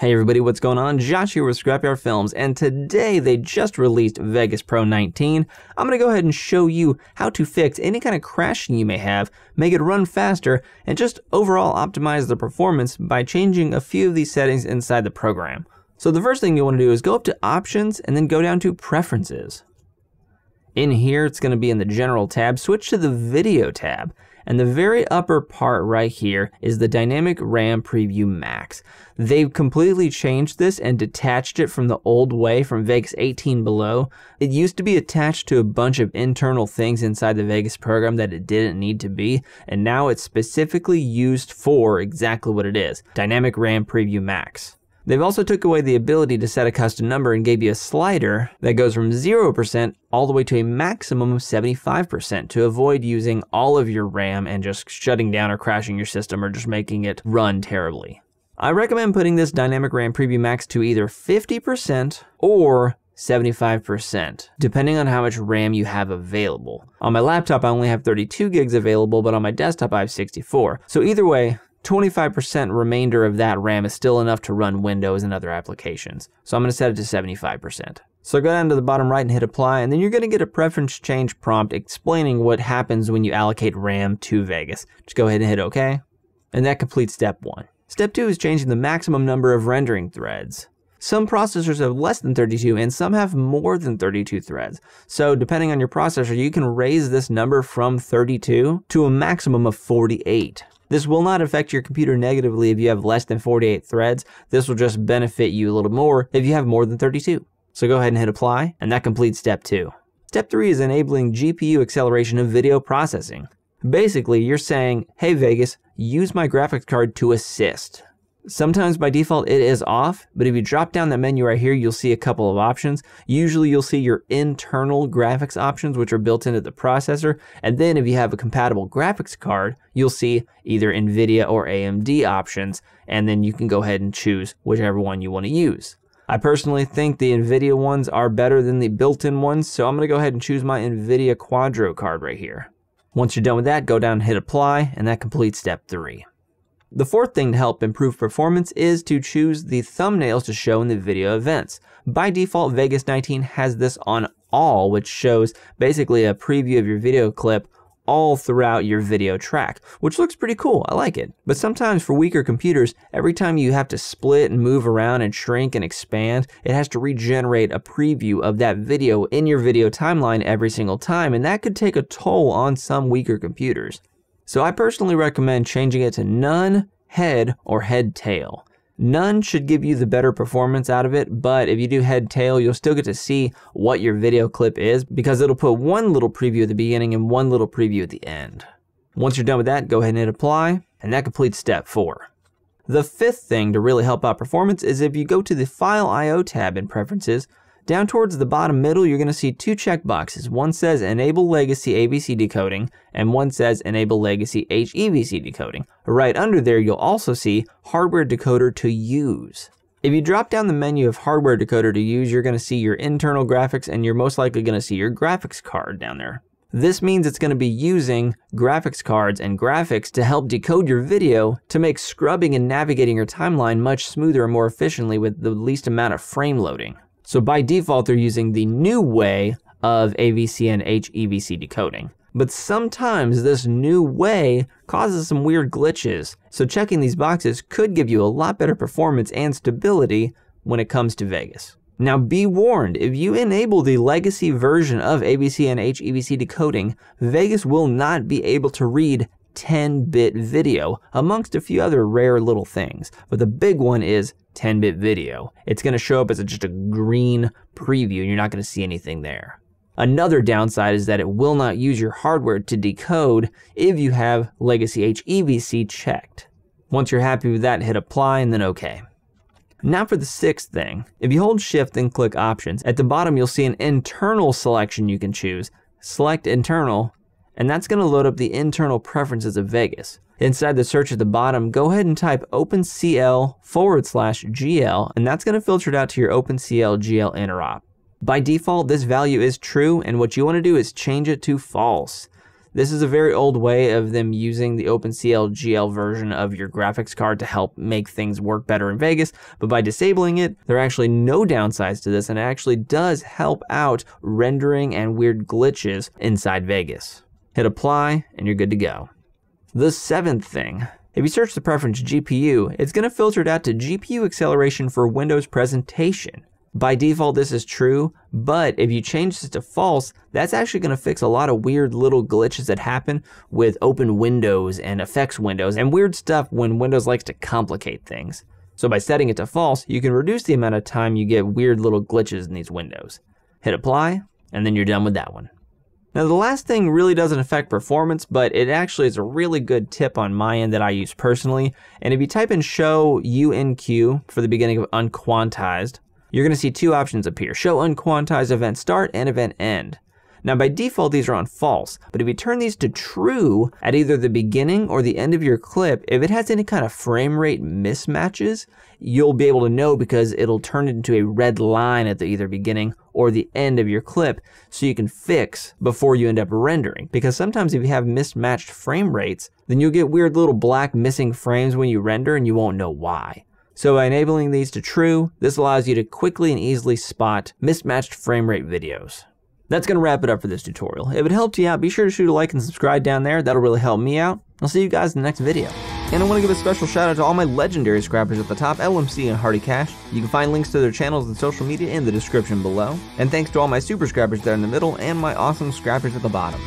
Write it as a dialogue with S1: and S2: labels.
S1: Hey everybody, what's going on? Josh here with Scrapyard Films, and today they just released Vegas Pro 19. I'm gonna go ahead and show you how to fix any kind of crashing you may have, make it run faster, and just overall optimize the performance by changing a few of these settings inside the program. So the first thing you wanna do is go up to Options and then go down to Preferences. In here, it's gonna be in the General tab, switch to the Video tab. And the very upper part right here is the Dynamic RAM Preview Max. They've completely changed this and detached it from the old way from Vegas 18 below. It used to be attached to a bunch of internal things inside the Vegas program that it didn't need to be, and now it's specifically used for exactly what it is, Dynamic RAM Preview Max. They've also took away the ability to set a custom number and gave you a slider that goes from 0% all the way to a maximum of 75% to avoid using all of your RAM and just shutting down or crashing your system or just making it run terribly. I recommend putting this Dynamic RAM Preview Max to either 50% or 75%, depending on how much RAM you have available. On my laptop, I only have 32 gigs available, but on my desktop, I have 64. So either way, 25% remainder of that RAM is still enough to run Windows and other applications. So I'm going to set it to 75%. So go down to the bottom right and hit apply, and then you're going to get a preference change prompt explaining what happens when you allocate RAM to Vegas. Just go ahead and hit OK. And that completes step one. Step two is changing the maximum number of rendering threads. Some processors have less than 32 and some have more than 32 threads. So depending on your processor, you can raise this number from 32 to a maximum of 48. This will not affect your computer negatively if you have less than 48 threads. This will just benefit you a little more if you have more than 32. So go ahead and hit apply, and that completes step two. Step three is enabling GPU acceleration of video processing. Basically, you're saying, hey Vegas, use my graphics card to assist. Sometimes by default it is off, but if you drop down that menu right here, you'll see a couple of options. Usually you'll see your internal graphics options, which are built into the processor. And then if you have a compatible graphics card, you'll see either NVIDIA or AMD options. And then you can go ahead and choose whichever one you want to use. I personally think the NVIDIA ones are better than the built-in ones, so I'm going to go ahead and choose my NVIDIA Quadro card right here. Once you're done with that, go down and hit apply, and that completes step three. The fourth thing to help improve performance is to choose the thumbnails to show in the video events. By default, Vegas 19 has this on all, which shows basically a preview of your video clip all throughout your video track, which looks pretty cool. I like it. But sometimes for weaker computers, every time you have to split and move around and shrink and expand, it has to regenerate a preview of that video in your video timeline every single time, and that could take a toll on some weaker computers. So I personally recommend changing it to none, head, or head tail. None should give you the better performance out of it, but if you do head tail, you'll still get to see what your video clip is because it'll put one little preview at the beginning and one little preview at the end. Once you're done with that, go ahead and hit apply, and that completes step four. The fifth thing to really help out performance is if you go to the File I.O. tab in Preferences, down towards the bottom middle, you're going to see two checkboxes. One says Enable Legacy AVC Decoding, and one says Enable Legacy HEVC Decoding. Right under there, you'll also see Hardware Decoder to Use. If you drop down the menu of Hardware Decoder to Use, you're going to see your internal graphics, and you're most likely going to see your graphics card down there. This means it's going to be using graphics cards and graphics to help decode your video to make scrubbing and navigating your timeline much smoother and more efficiently with the least amount of frame loading. So by default, they're using the new way of AVC and HEVC decoding. But sometimes this new way causes some weird glitches, so checking these boxes could give you a lot better performance and stability when it comes to Vegas. Now be warned, if you enable the legacy version of AVC and HEVC decoding, Vegas will not be able to read 10-bit video, amongst a few other rare little things. But the big one is 10-bit video. It's going to show up as a, just a green preview and you're not going to see anything there. Another downside is that it will not use your hardware to decode if you have Legacy HEVC checked. Once you're happy with that, hit apply and then OK. Now for the sixth thing. If you hold shift and click options, at the bottom you'll see an internal selection you can choose. Select internal and that's going to load up the internal preferences of Vegas. Inside the search at the bottom, go ahead and type OpenCL forward slash GL, and that's going to filter it out to your OpenCL GL interop. By default, this value is true, and what you want to do is change it to false. This is a very old way of them using the OpenCL GL version of your graphics card to help make things work better in Vegas, but by disabling it, there are actually no downsides to this and it actually does help out rendering and weird glitches inside Vegas. Hit apply and you're good to go. The seventh thing if you search the preference GPU, it's going to filter it out to GPU acceleration for Windows presentation. By default, this is true, but if you change this to false, that's actually going to fix a lot of weird little glitches that happen with open windows and effects windows and weird stuff when Windows likes to complicate things. So by setting it to false, you can reduce the amount of time you get weird little glitches in these windows. Hit apply, and then you're done with that one. Now the last thing really doesn't affect performance, but it actually is a really good tip on my end that I use personally. And if you type in show UNQ for the beginning of unquantized, you're going to see two options appear, show unquantized event start and event end. Now by default these are on false, but if you turn these to true at either the beginning or the end of your clip, if it has any kind of frame rate mismatches, you'll be able to know because it'll turn it into a red line at the either beginning or the end of your clip so you can fix before you end up rendering. Because sometimes if you have mismatched frame rates, then you'll get weird little black missing frames when you render and you won't know why. So by enabling these to true, this allows you to quickly and easily spot mismatched frame rate videos. That's going to wrap it up for this tutorial. If it helped you out, be sure to shoot a like and subscribe down there. That'll really help me out. I'll see you guys in the next video. And I want to give a special shout out to all my legendary scrappers at the top, LMC and Hardy Cash. You can find links to their channels and social media in the description below. And thanks to all my super scrappers there in the middle and my awesome scrappers at the bottom.